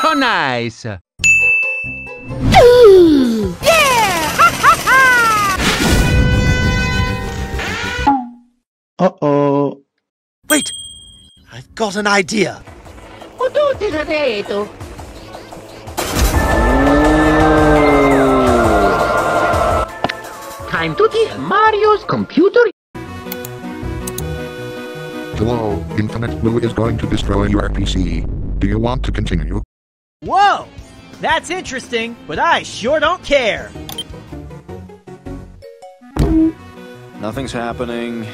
So nice. Yeah! Uh-oh. Wait! I've got an idea. Time to teach Mario's computer. Hello, Infinite Blue is going to destroy your PC. Do you want to continue? Whoa! That's interesting, but I sure don't care. Nothing's happening.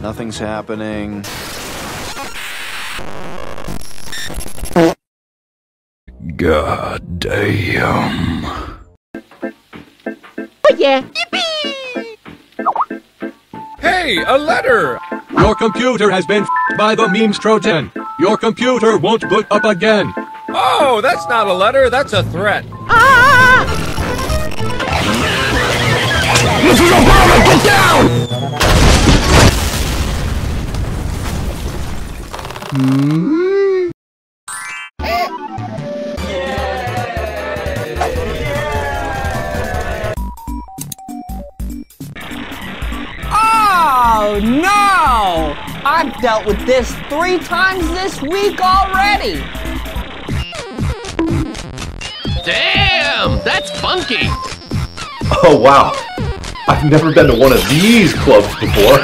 Nothing's happening. God damn. Oh, hey, a letter! Your computer has been f***ed by the MEMZ trojan. Your computer won't boot up again. Oh, that's not a letter, that's a threat. Ah! This is Obama! Get down! Oh no! I've dealt with this three times this week already. Damn, that's funky. Oh, wow. I've never been to one of these clubs before.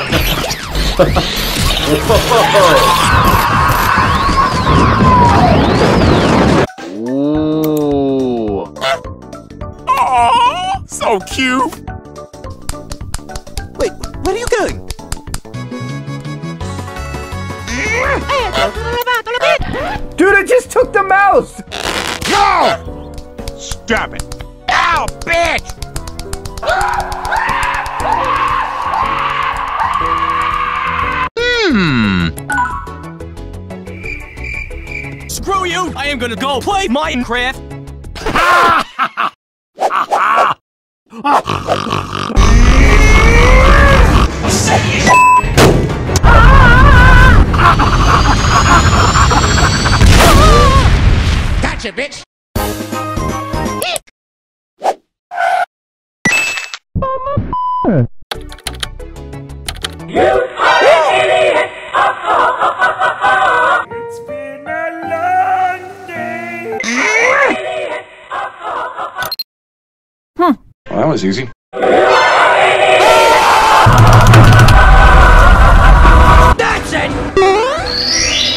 Ooh. So cute! Wait, where are you going? Mm. Dude, I just took the mouse! Stop it! Ow, bitch! Hmm. Screw you! I am gonna go play Minecraft! Gotcha, bitch! Well, that was easy. That's it!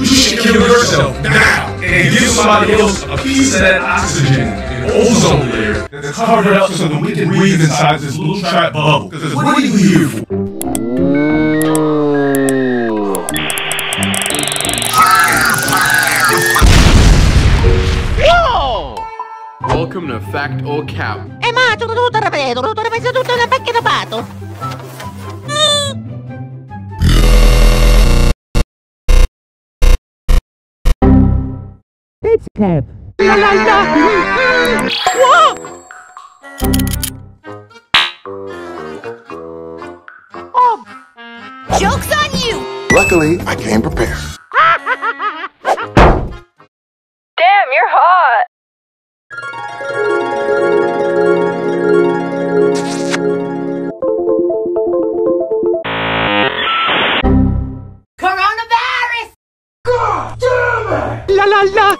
You should kill yourself now and give somebody else a piece of that oxygen and ozone layer that's covered up so that we can breathe inside this little trap bubble. Because what are you here for? Welcome to Fact or Cap. Oh. Joke's on you! Luckily, I came prepared.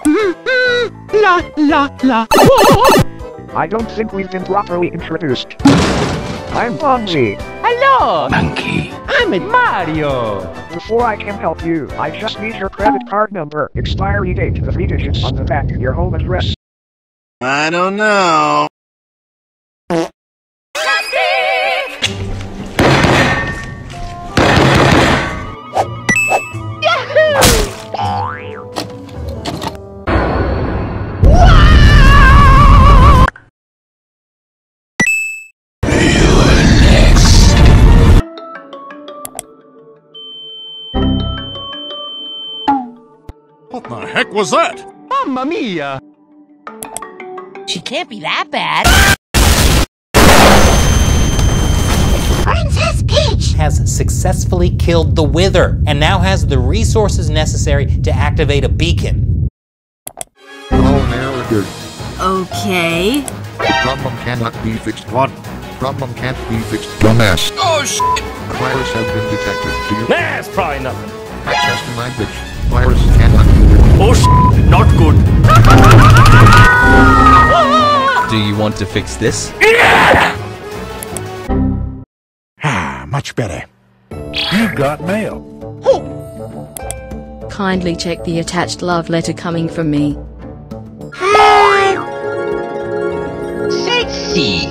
La la la. I don't think we've been properly introduced. I'm Bonzi. Hello. Monkey. I'm Mario. Before I can help you, I just need your credit card number, expiry date, the three digits on the back, your home address. I don't know. Heck was that? Mamma mia. She can't be that bad. Princess Peach has successfully killed the Wither and now has the resources necessary to activate a beacon. Hello narrator. Okay. Problem cannot be fixed. What? Problem can't be fixed. Dumbass. Oh shit! Virus has been detected. Do you Nah, it's probably nothing. access to language? Virus cannot be removed. Oh shit, not good. Do you want to fix this? Yeah! Ah, much better. You've got mail. Oh. Kindly check the attached love letter coming from me. Sexy.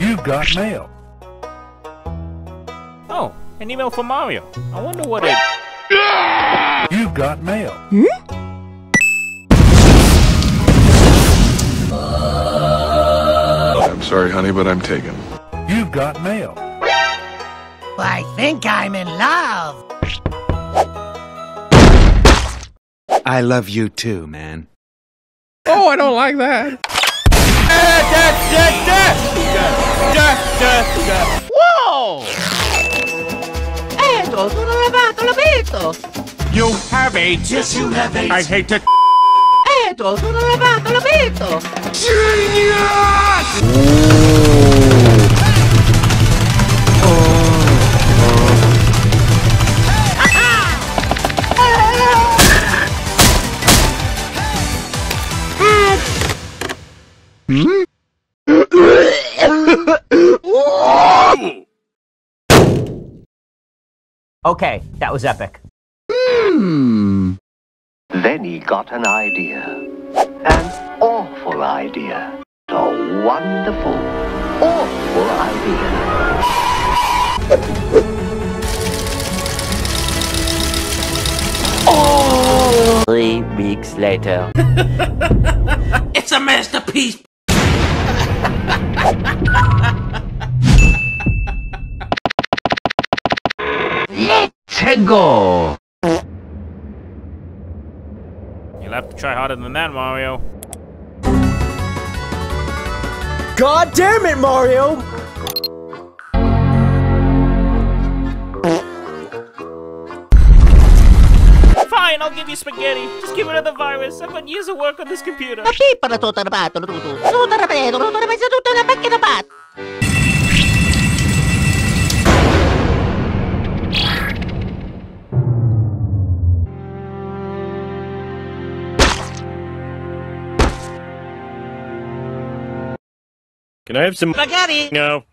You've got mail. An email from Mario. I wonder what it. You've got mail. Hmm? I'm sorry, honey, but I'm taken. You've got mail. I think I'm in love. I love you too, man. Oh, I don't like that. Whoa! Edo, sono lavato, l'ho visto! You have AIDS. Yes, you have AIDS. I hate it. Edo, sono lavato, l'ho visto! Okay, that was epic. Hmm. Then he got an idea. An awful idea. A wonderful, awful idea. Three weeks later. It's a masterpiece. Let's. You'll have to try harder than that, Mario. God damn it, Mario! Fine, I'll give you spaghetti. Just give another virus. I've got years of work on this computer. I have some Spaghetti! No.